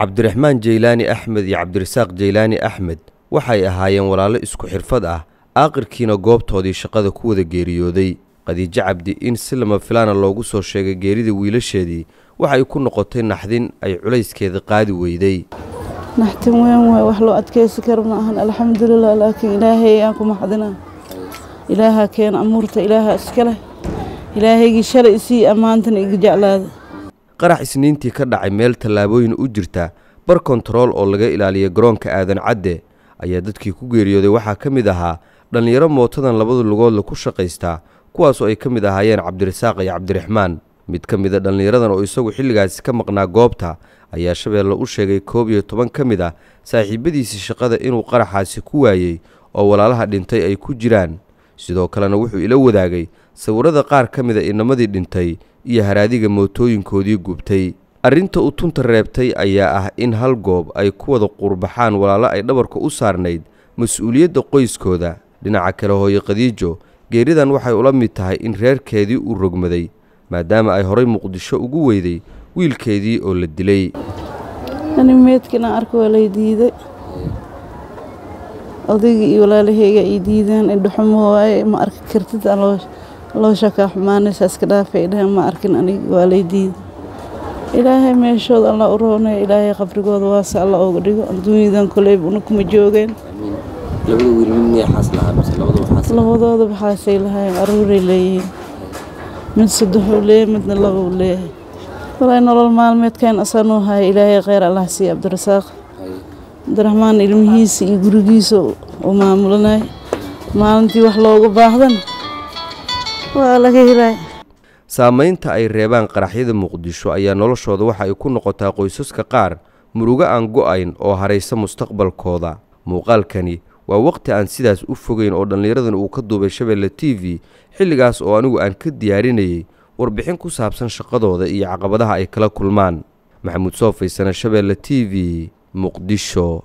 cabdiraxmaan jeylaani axmed iyo cabdirasaaq jeylaani axmed waxay ahaayeen walaalo isku xirfad ah aaqirkiina goobtoodii shaqada ku wada geeriyooday. Khadiijo cabdi in si lama filaana loogu soo sheegay geerida wiilasheedii waxay ku noqotay naxdin ay culayskeeda qaadi weyday. Naxtin weyn waay wax loo adkeysi karo ma ahan alxamdulilah laakiin ilaahay aan ku maxdina ilaaha keena amuurta ilaaha iska leh. Ilaahaygii shalay isii ammaantana iga jeclaada qarax isniintii ka dhacay meel tallaabooyin u jirta bar kontarool oo laga ilaaliya garoonka aadan cadde ayaa dadkii ku geeriyooday. Waxaa ka mid ahaa dhallinyaro mootadan labada lugoodla ku shaqaystaa kuwaasoo ay ka mid ahaayeen cabdirasaaq iyo cabdiraxmaan. Mid ka mida dhallinyaradan oo isagu xilligaasi ka maqnaa goobta ayaa shabeelle u sheegay koob iyo toban ka mid ah saaxiibadiisii shaqada inuu qaraxaasi ku waayey oo walaalaha dhintay ay ku jiraan. Sidoo kalena wuxuu ila wadaagay sawirrada qaar ka mida inamadii dhintay iyo haraadiga mootooyinkoodii gubtay. Arrinta u tunta reebtay ayaa ah in hal goob ay ku wada qurbaxaan walaalo ay dhabarka u saarnayd mas'uuliyadda qoyskooda. Dhinaca kale hooye khadiijo geeridan waxay ula mid tahay in reerkeedii uu rogmaday maadaama ay horay muqdisho ugu weyday wiilkeedii oo la dilay. Odayga iyo walaalaheyga ay diideen indhaxumo waaye ma arki kartid loo shakaa xumaanaysa iska dhaafay dhaheen ma arkin aniga waa lay diiday ilaahay meeshooda alla u roonay ilaahay qabrigooda waase alla ooga dhigo adduunyadan koleyba una kuma joogeen. Labadooda baxaasay lahaayeen aruuray leeyihiin. Mid saddexuu leeyahay midna labuu leeyahay walaa nolol maalmeedkan asanuu haya ilaahay kheyr allah siiya cabdirasaaq cabdiraxmaan ilmihiisa iyo gurigiisa uu maamulanay. Maalintii wax looga baahdan waa laga helay saamaynta ay reebaan qaraxyada muqdisho ayaa noloshooda waxa ay ku noqotaa qoysaska qaar murugo aan go'ayn oo haraysa mustaqbalkooda. Muuqaalkani waa waqti aan sidaas u fogeyn oo dhallinyaradan uu ka duubay shabeelle t v xilligaas oo anigu aan ka diyaarinayey warbixin ku saabsan shaqadooda iyo caqabadaha ay kala kulmaan. Maxamuud soo faysana shabeelle t v muqdisho